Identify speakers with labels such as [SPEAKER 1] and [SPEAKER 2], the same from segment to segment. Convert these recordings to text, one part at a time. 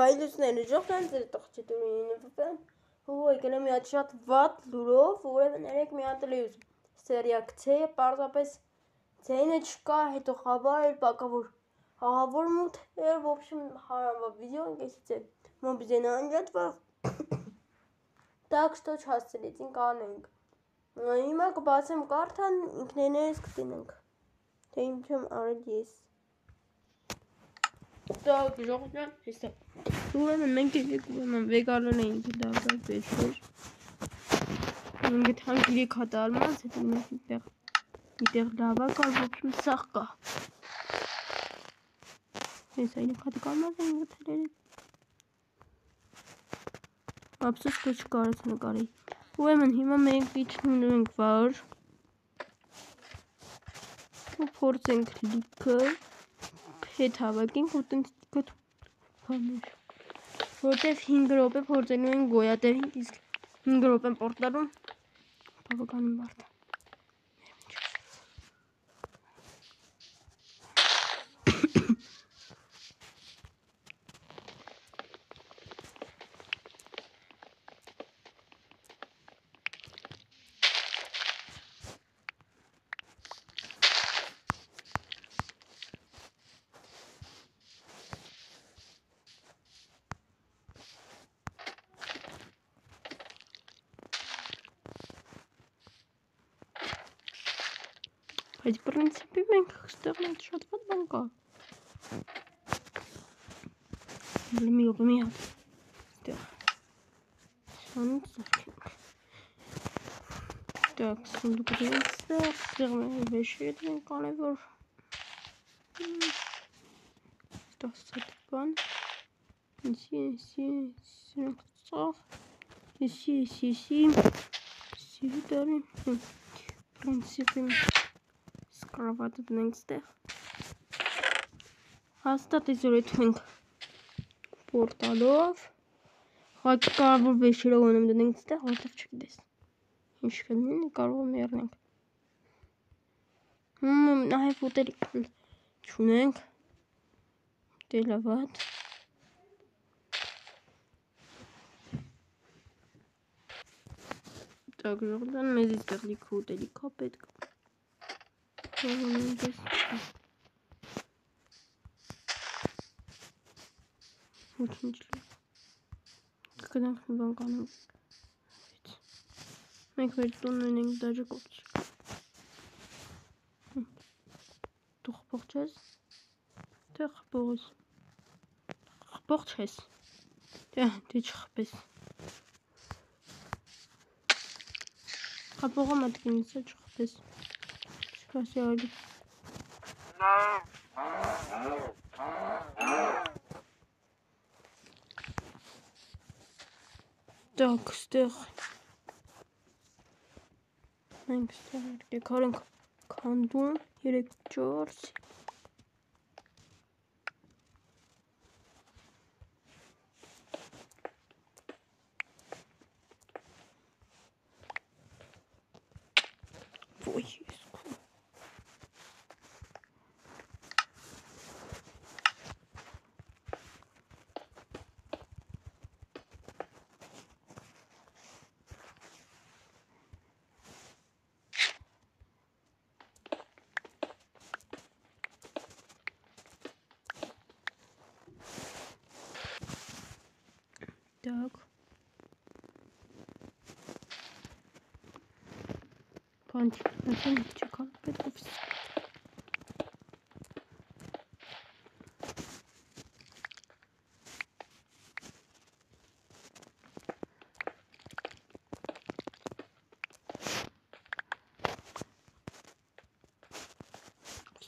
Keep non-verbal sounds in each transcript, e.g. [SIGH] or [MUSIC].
[SPEAKER 1] բայլուսները ժողտան ձեր տղջի դուրին վպեն Ой, գնա մի հատ շատ վատ լուրով, որևէ ներեք մի հատ լյուզ սերիակցե, պարզապես ձայնը չկա, հետո խաբար էր պակավոր հաղավոր մութ էր, в общем, հարամվա վիդեոն կեսից է, մոբիզենը անջատվա, [COUGHS] так что չհասցրեցինք անենք, հիմա կբացեմ կարթան, ինքներներս կտինենք, թե իմ չեմ արել ես, դա ժողովն հեսա ուրեմն մենք եկեք ուրեմն վեգանոն էինք դարձած պետք էր ինքը թանկ 3 հատ արմած հետո մենք այդտեղ այդտեղ լավա կա ոչմ սախ կա ես այն հատ կարմած են գտերերը ապսոս քո չկարաց նկարի ուրեմն հիմա մենք իջնում ենք վար ու փորձենք լիքը հետ հավաքենք ու տենց գտ բաներ որտեվ 5 րոպե փորձելու են գոյատևին իսկ 5 րոպեն պորտալում բավականին բարդ է Нет, что-то подбанка. Блин, ее поменял. Так. Так, сундук появился. Сырные вещи, это не коневер. Что, сатпан? Ici, ici, ici, sort. Ici, ici, ici. Ici, allez. Принципе. Կրավատը դնենք ստեղ։ Հաստատ այսօր եթենք պորտալով։ Հաճ կարավոր վեշերով ունեմ դնենք ստեղ, որտև չգիտես։ Ինչ կլինի, կարող եմ եռնենք։ Հմ, նաև ուտելիք չունենք։ Դե լավատ։ Так, Ժողովրդան մեզ այստեղ լիքը Թողնում դես։ Ոչինչ լի։ Կգնանք մի բան կանենք։ Մենք մեր տունն ունենք դաժը կոպչ։ Դու խփող չես։ Թե խփող ես։ Խփող չես։ Դե, դե չխփես։ Խփողը մտքինից է չխփես։ Nasıl öldük? Çok kustuk. Ben kustuk. Karın kandun gerekiyor.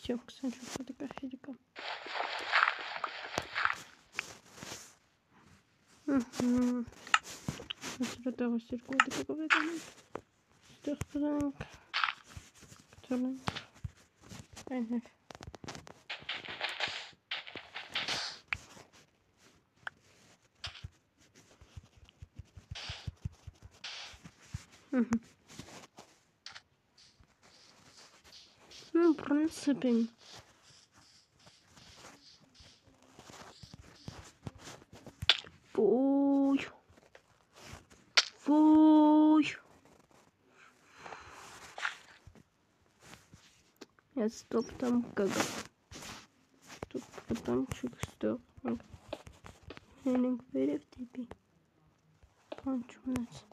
[SPEAKER 1] Все, Ксанчук, фотографирика. Угу. Средого сиркота какого-то. Стехпранк. Ктранк. Mm-hmm. Посыпем. Фуй. Фуй. Я стоп, там как. Стоп, потомчик, стоп. Senin böyle bir tipi. у нас.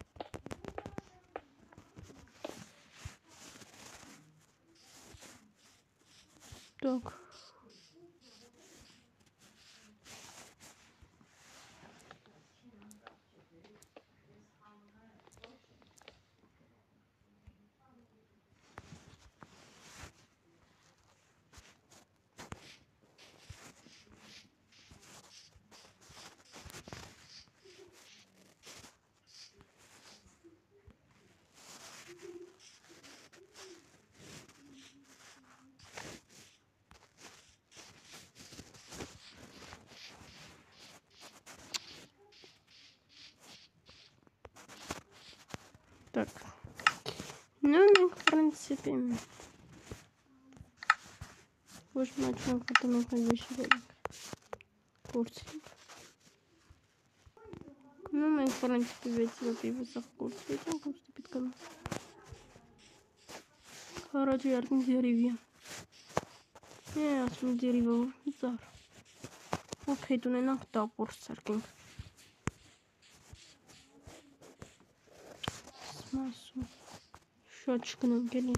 [SPEAKER 1] TikTok Boş maçma katılma kardeşi dedik. Kursi. Ну, Майнкрафт превратила пивца в курс. Я там поступит ко мне. Короче, ярким деревья. Ne açım deriva zar. Okey dün en akta borçlarken. Masum. Şu açıkını gelin.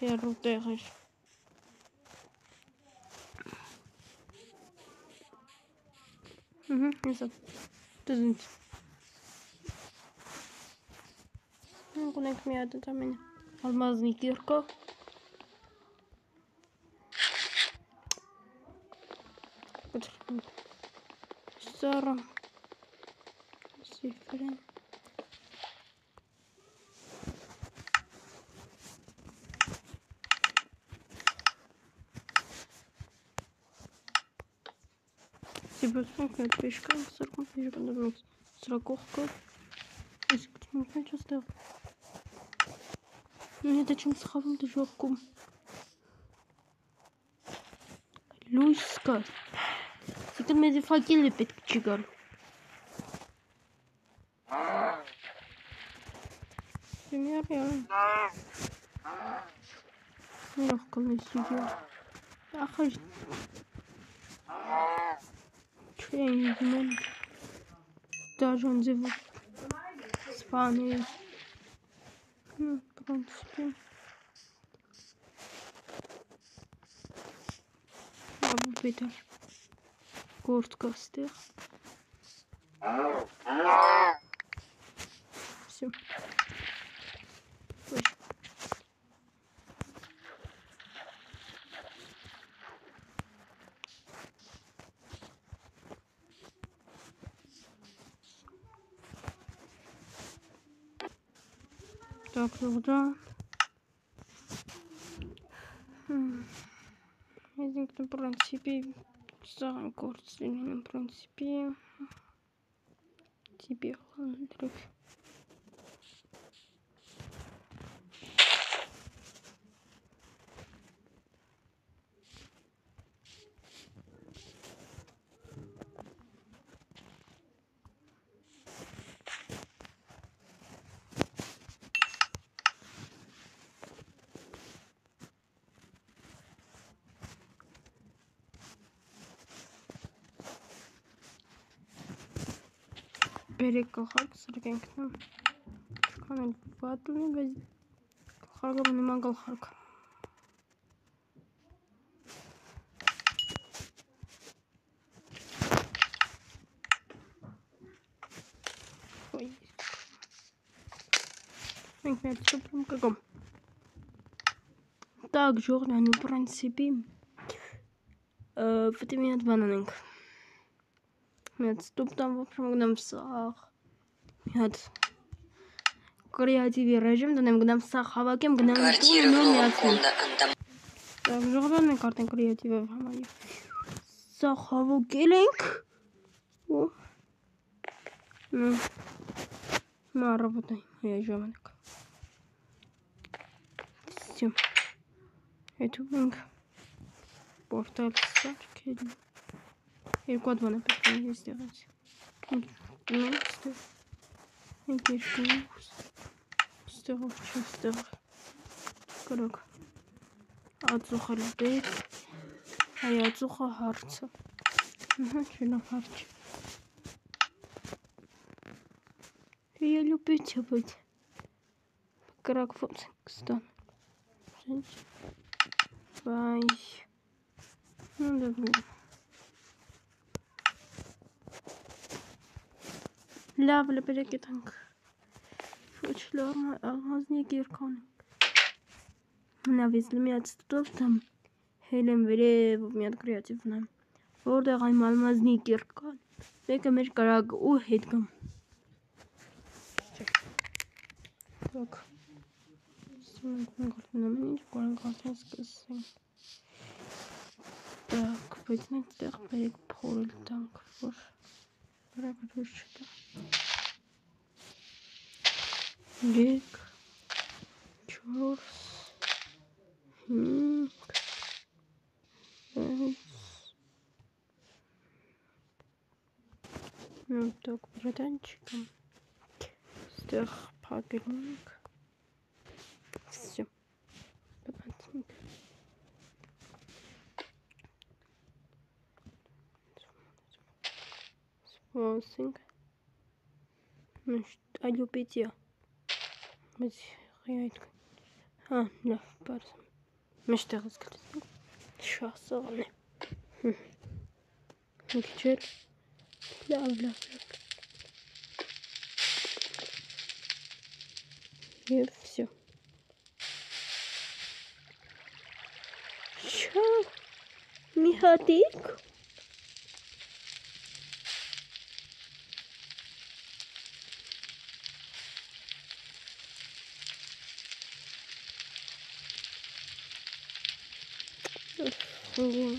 [SPEAKER 1] Her rotaya kaçtım. Mhm, neyse. Doesn't. Konek miadı da beni. Almaznik Yurko. Почему? Сором. Сифрин. посмотрим от пешка, 40 тысяч понравилось. 40 Если кто-то не хочет оставил. Мне зачем схавнуть жопку? Люська. Сикан мені факели під чигар. Пример я. Легко на сидел. Ах, я не знаю. Даже он зовут Испании. Ну, в принципе. А Abi Peter. Гордкастер. Все. Так, ну да. Хм. Yazık, в принципе, сам курс, в принципі, тебе, Андрюх. Америка Харксар Кенгтон. Чукан Батлны газет. Харгам не могал Харк. Ой. Кенгтон, каком? Так, Джордан, ну, в принципе, э, в этом нет бананинг. անենք։ Մի հատ ստուպ տամ, в общем, գնամ սաղ։ Մի հատ կրեատիվի ռեժիմ դնեմ, գնամ սաղ հավաքեմ, գնամ տուն նոր միացնեմ։ Так, ժողովուրդն ենք արդեն կրեատիվը համարի։ Սաղ հավաքել ենք։ Ու Ну, на работай, я ժամանակ։ Все. Это банк. Портал саркел. Երկու И код вон опять мне сделать. Ну, стой. Окей, что? Стой, что, стой. Крок. Отзуха людей. А я отзуха харца. Ага, на харче. Я люблю тебя быть. Крак Фокстон. Бай. Ну да, блин. Լավ լպերեք եթանք։ Ոչ լավ ալմազնի երկանք։ Մնավից լմիած տով թամ հելեմ վերև միատ կրիատիվ նամ։ Որտեղ այն ալմազնի երկան։ Մեկը մեր կարագ ու հետ կամ։ Так. Так, пойдем так, перед полем Правда, Дик. чурс, Ник. Эйс. Ну, так, братанчиком. Страх, пагринг. Սպոնսինգ։ Միշտ այլոպետիա։ Մեծ խիայտ։ Հա, լավ, բարս։ Միշտեղս գտեցինք։ Շասողն է։ Մի քիչ էլ։ Լավ, լավ, լավ։ И все. Чё? Михатик? Ну, Дима,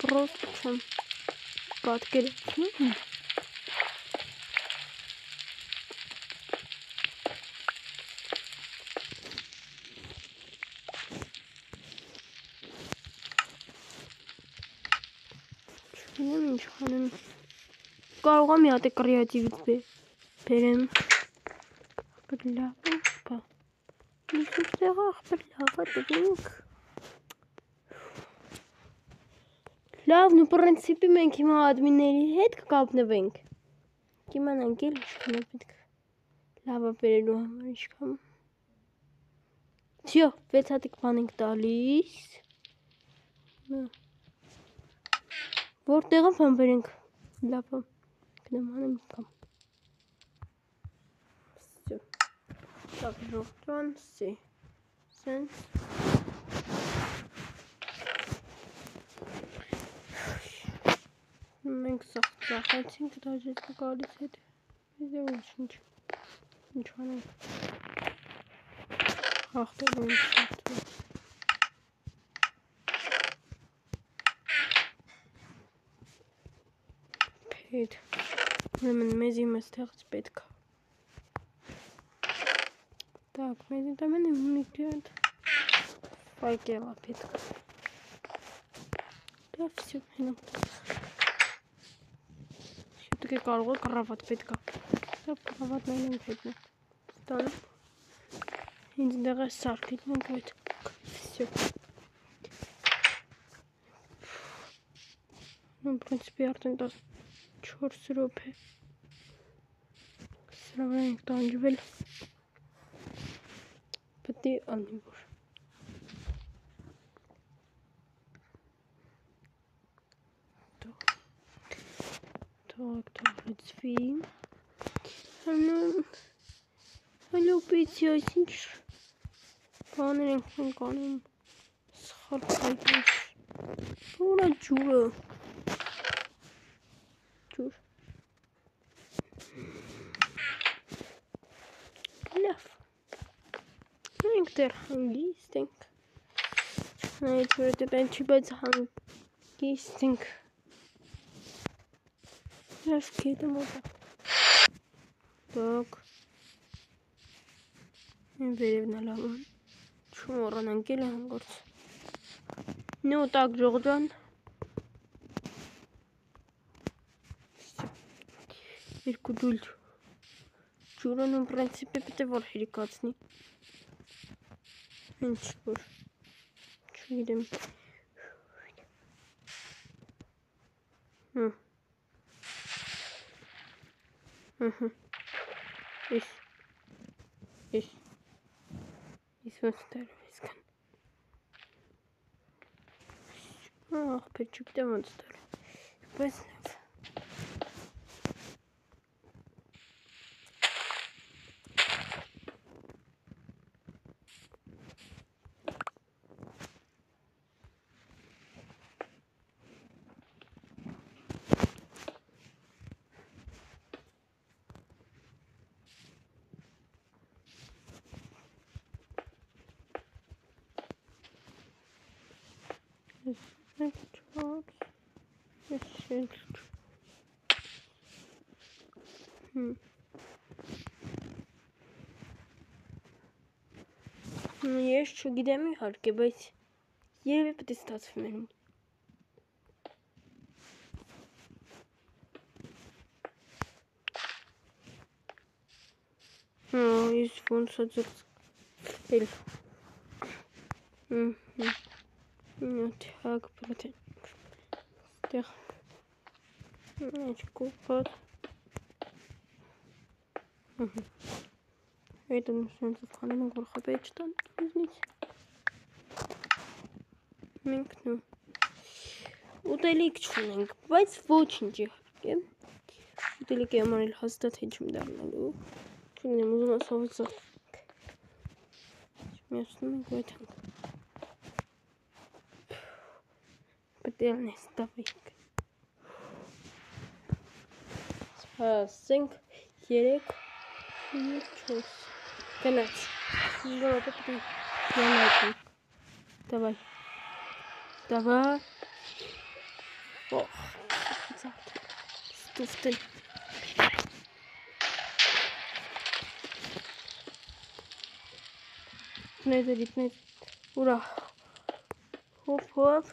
[SPEAKER 1] просто гадкий. ինչ անեմ։ Կարող եմ իհատե կրեատիվից բերեմ։ Ախպեր լավ, ապա։ Ինչու՞ ստեղ ախպեր լավա դուք։ Լավ, նու պրինցիպի մենք հիմա ադմինների հետ կկապնվենք։ Կիմանանք էլ ինչքան է պետք լավը բերելու համար ինչքան։ Չյո, 6 հատիկ բան ենք տալիս։ Նա բան բերենք լավը։ Գնամ կամ։ Всё։ Так, ժողտան, սի։ Sense մենք ծախեցինք դաժեց գալիս հետ դե ոչինչ ինչ անենք հաղթելու ինչ հաղթվի ուրեմն մեզ իմ այստեղից պետք է Так, մեզ դամեն իմ մի դյատ ֆայկելա պետք է Да, все, հենա Դուք կարող եք կռավատ պետք է։ Դա կռավատներն ենք հետն։ Ստան։ Ինձ դեղ է սարքիտ մենք այդ։ Всё։ Ну, в принципе, արդեն 14 րոպե։ Սրա վրա ենք տանջվել։ Պետք է անի որ թողարկվի։ Հələ հələ պիցի այսինչ բաներ ենք անում սխալ կայքից։ Որա ջուրը։ ենք դեռ հանգիստ ենք։ Նայից որովհետև ինչի բայց հանգիստ ենք։ Ես գիտեմ մոտա։ Так. Վերևն լավան։ Չմոռան անկել հանգործ։ Ну так, Джордан. Երկու դուլ։ Ջուրն ու պրինցիպը պետք է որ հերիկացնի։ Hınçpur. Şu gidelim. Hı. Hı hı. İş. İş. İş göster. İskan. Ah, pek çok devam tutar. Basın. Չգիտեմ իհարկե, բայց երևի պետք է ստացվի մնում։ Ես ոնց է ձգել։ Так, против. Так. Очку под. Это мы с вами в хану горхапечтан. Извините. Մենք նո։ Ուտելիք չունենք, բայց ոչինչ իհարկե։ Ուտելիքի համար էլ հաստատ հեչ չեմ դառնալու։ Չունեմ ուզում ասողից։ Չմիացնում ենք այդքան։ Պատելնես տավիկ։ Սպասենք 3 4 Գնաց։ Գնա պետք է յանայք։ Давай. Давай. Ох. Стув ты. Gitmedi gitmedi. Ura. Hop hop.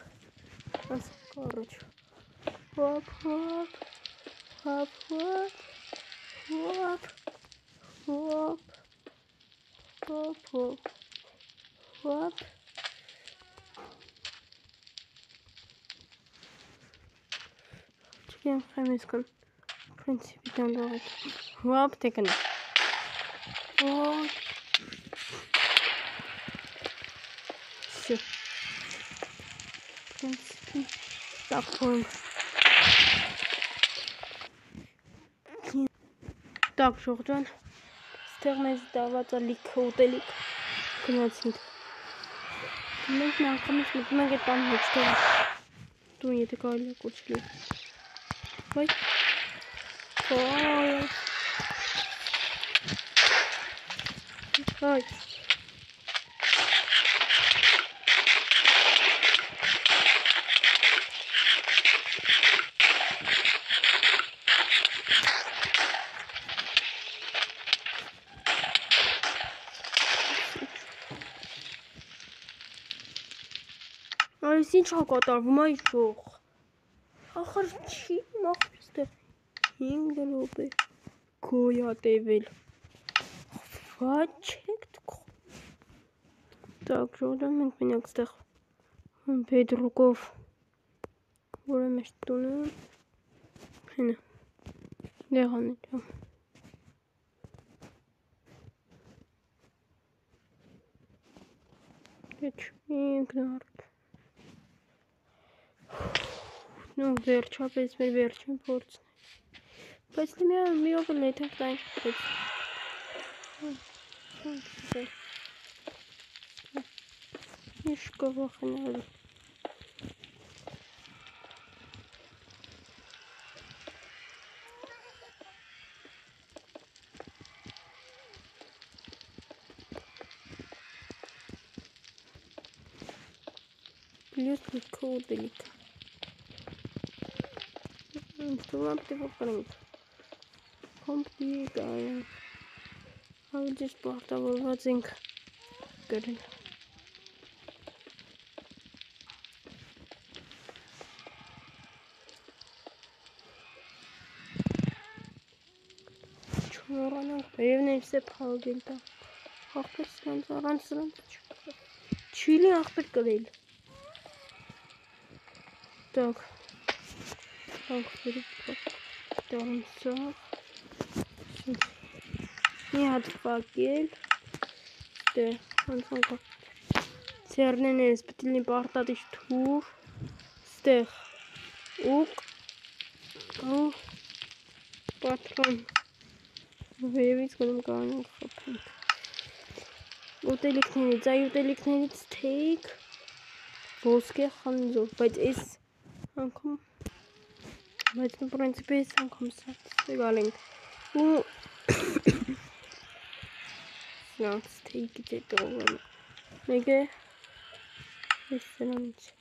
[SPEAKER 1] Nasıl koruç. Hop hop. Hop hop. Hop. Hop. Hop hop. Çıkayım хэмэскэн. принципе там давай. Хоп, текэн. Хоп. Все. В принципе. Տապում։ Так, շողջան, ստեղ մեզ դաված է լիքը ուտելիք, գնացինք։ Մենք մի անգամից մտնում ենք այդ տան մեջ տեղ, դու եթե կարելի է կոչլի։ Vai. Vai. Vai. Այս ինչ հա կատարվում է իջող։ Ախր չի մախստը 5 րոպե գոյա տևել։ Ված չեք դուք։ Так, ժողովուրդ մենք մենակ ստեղ Պետրուկով որը մեր տունը հենա դեղանել։ Դե չինքն արդ Nun weer choppies met weer chopboards. Pas niet meer mee over later dan. Мишка вахнула. Плюс никого далеко. ვამპდი ვაფრენთ კომპი გაი I'll just bought our watching. Good enough. Чурана, ревнемся палдинта. Ахпер сран, сран, сран. Чили ахпер калил. Так. Փոքրիկ տոնսով մի հատ փակել դե ոնց ոնց Ցերնենես պետք է պարտադիր թուր ստեղ ուկ ու պատրոն վերևից գնում կարող խփենք ուտելիքներից այ ուտելիքներից թեյք ոսկե խանձով բայց այս անգամ Weil es [COUGHS] ein Prinzip bist, dann kommst du überlegen. Uh. Snart steg det drogen. Nigga. Visste noe ikke.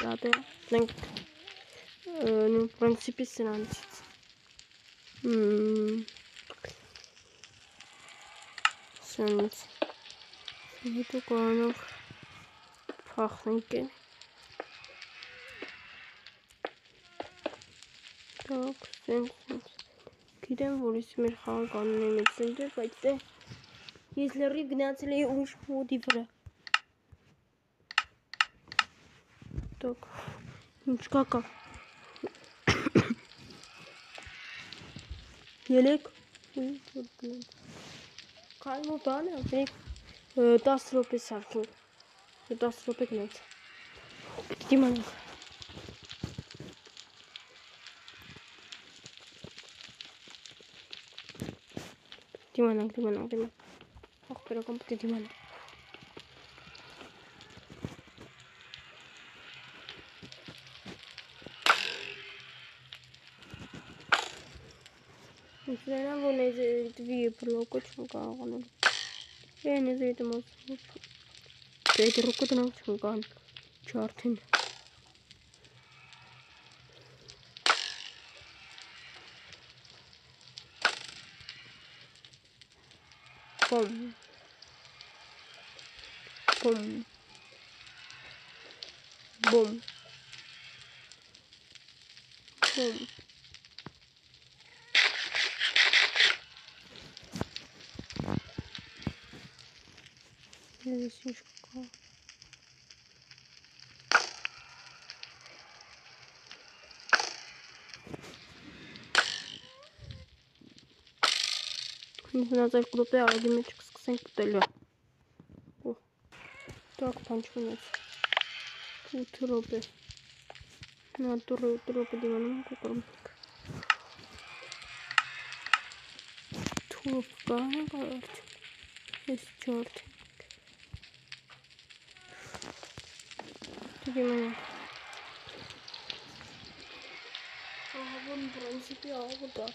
[SPEAKER 1] Sabe? Denk. Uh, no princípio isso não antes. Hum. Sunt. Sunt cu anul. փախնենք են։ Դոք, սենց, սենց։ Գիտեմ, որ դե ես մեր խաղականն եմ էցնդը, բայց է ես լրիվ գնացել էի ուշ մոդի վրա։ Դոք, ինչ կակա։ Ելեք, ինչ որ գնանք։ Կայմու բանը, մենք 10 րոպե սարքենք։ 19 pignąt. Gdzie mam Timanang, timanang, timanang. Oh, pero completo timanang. Наверное, вы на две прилокочника, а он... Я не за это могу. Bedrock'u da alacağım kan. Çartın. Bom. Bom. Bom. Bom. Neresi şu Надо крутые, а дымечек с ксенктеля. Так, панчунец. Утропы. На туры утропы диваном кукормик. Трубка, короче. Есть черт. gümünü. Aha bunun bronzu bir ağı var.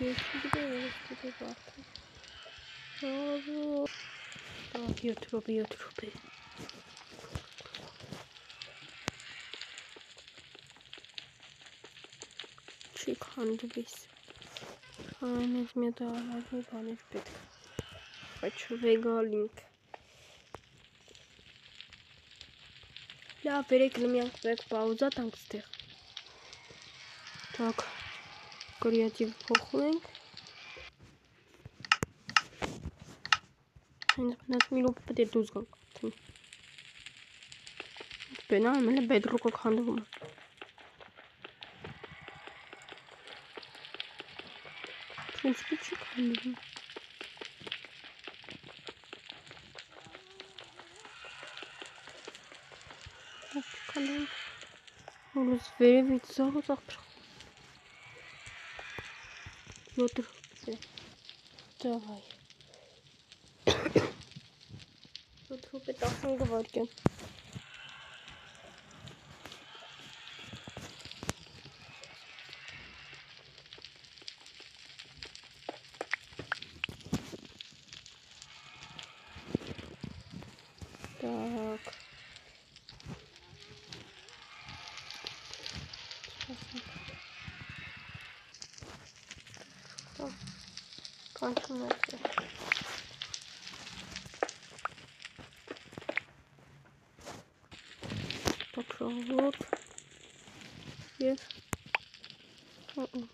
[SPEAKER 1] Yeşil bir de yeşil bir zaten. Bravo. Tamam YouTube YouTube. Çıkandı biz. Aynen mi daha var mı? Ben Хочу вегалинг. Լավ, բերեք նմյանք բեք պաուզա տանք ստեղ։ Так, կրիատիվ փոխում ենք։ Հենց մնաց մի լոպ պետք է դուրս գանք։ Բենա ամենը բեդրոկը քանդվում է։ Ինչ պիչի քանդվում։ gedaan. Oh, das wäre wie so gesagt. Mutter. Давай. Тут хлопець так не говорить. Kankamızı. М-м. вот Нет. У -у.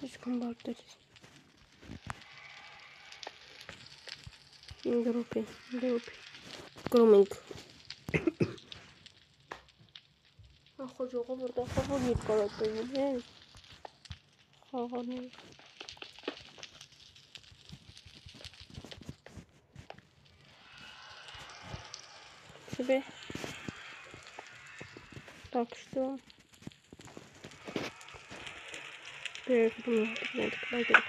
[SPEAKER 1] Слишком болтать. Группе, группе. Груминг. Luego por debajo mi color de mujer. Cojones. Себе. Так что... Я буду, наверное,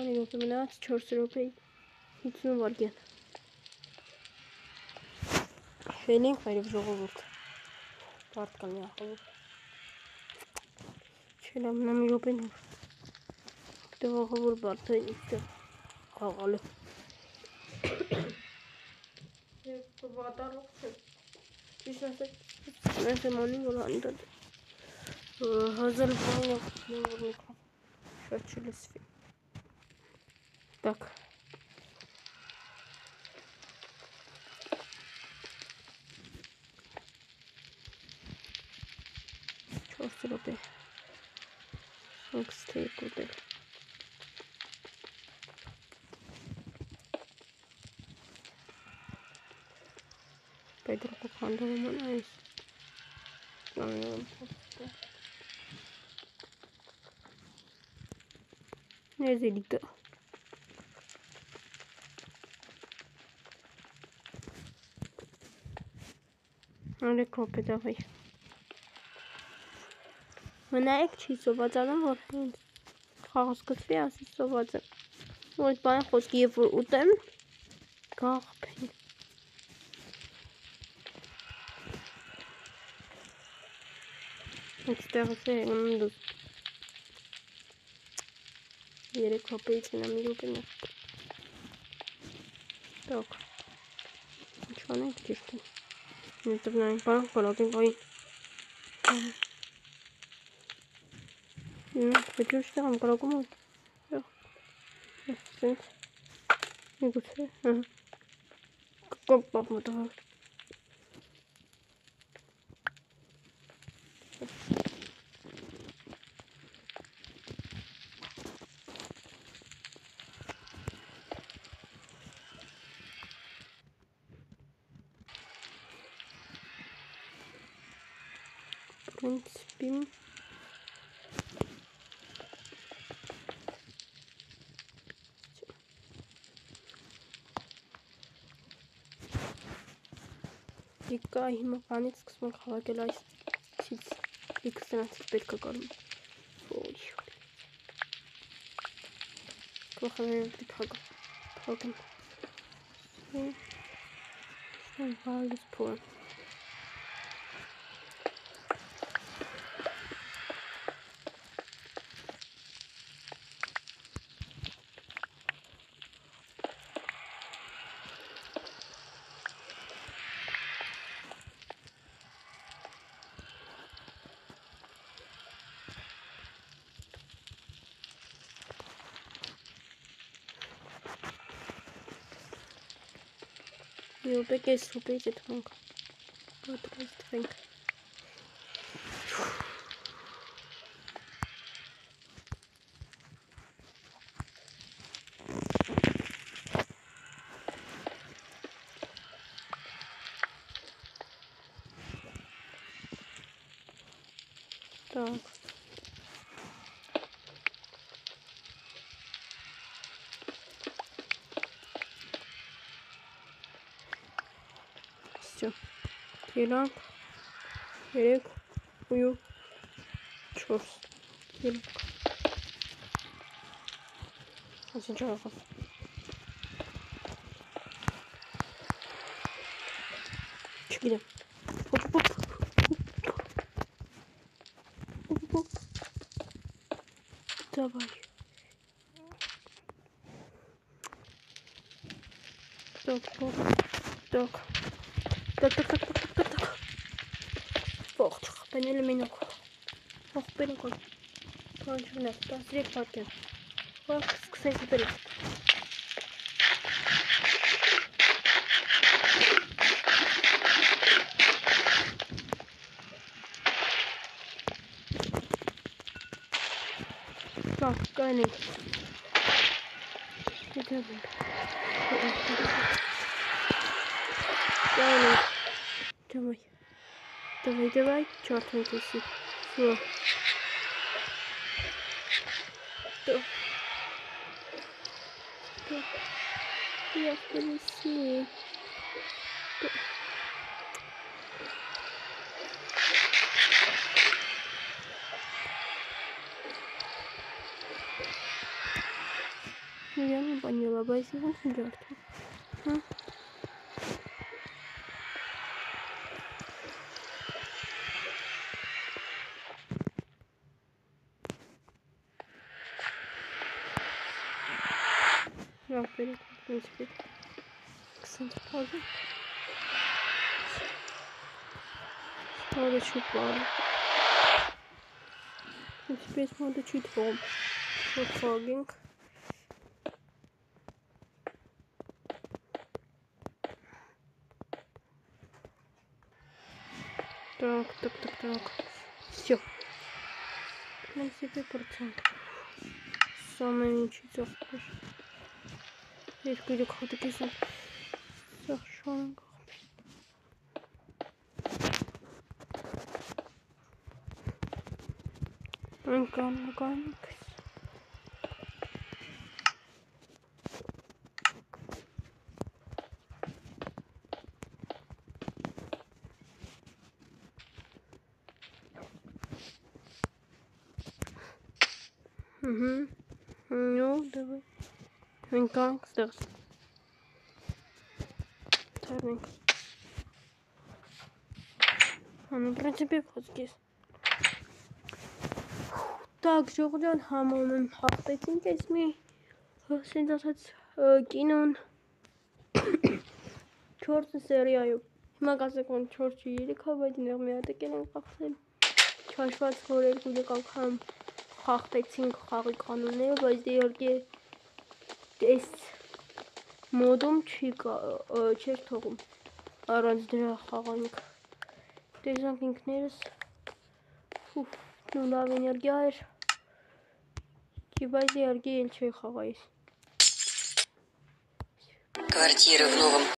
[SPEAKER 1] Քանի րոպե մնաց 4 րոպե 50 վայրկյան։ Շենենք վերև ժողովուրդ։ Բարդ կլինի ախով։ Չելա մնա մի րոպեն Դե ախավոր բարդ է իստեղ խաղալը։ Եվ վատալող չէ։ Ճիշտ ասած, ես եմանին որ հանդատ հազար բանը որ նկա շատ չլսվի։ Так. Чорт робить. Окстей куди. Pedro кохando мене. Не зеліто. Անեք հոպե դավայ։ Մնայեք չի սովածանը, որ հինց խաղսկծվի ասի սովածը։ Որ այդ բանը խոսկի, եվ որ ուտեմ, կաղպեն։ Այդտեղս է հեգնում դուս։ Երեք հոպեից հինա մի ուպեն է։ Դոք։ Ինչ անենք ճիշտին։ Mantap nampang kalau ting poin. Hmm, betul sih kamu kalau kamu. Ya, sense. Ini gue sih. Hmm. Kepop motor. Thank you. принципе. Դիկա հիմա բանից սկսում ենք հավաքել այս ցից լիքը սրանցից պետք է կարում ոյ կողմերը դիկա փոքր Sen varlık puan. you biggest, who beat it, Hunk. What do you think? Yelam. Gerek. Uyu. Çors. Yelam. Hazin çarpın. Çık gidelim. Hop hop. Hop hop. Давай. Так, так, так, так, так, так, так, так. Beni minok. Oh beni koy. Pancımlar. Ben direkt patlayayım. Bak kıs kısa gidelim. Bak, aynen. Ne diyorum? Не давай, черт не коси. Все. Что? Что? Я в колесе. Я не поняла, бойся, он мертвый. принципі, Санта Клаузу. Надо чуть плавно. Ну, теперь надо чуть ром. Вот фогинг. Böyle kaldı gözüm. Yok şu an kalmış. Ben kanlı kanlı kız. Hı hı. Ne oldu bu? Ben gangster. կտեղենք։ Հանում պրինցիպի խոսքիս։ Դակ ժողջան համոնում հաղպեցինք ես մի հսենց ասաց կինոն [COUGHS] չորձը սերիայում։ Հիմա կասեք ոն չորձը երիքա, հա, բայց նեղ մի հատեք են կախսել։ Չաշված որ երկու դեկ անգամ խաղթեցինք խաղի կանունները, բայց դե իհարկե դե այս մոդում չի չէր թողում առանց դրա խաղանք տեսանք ինքներս ու լավ էներգիա էր բայց իհարկե էլ չի խաղայիս
[SPEAKER 2] Квартиры в новом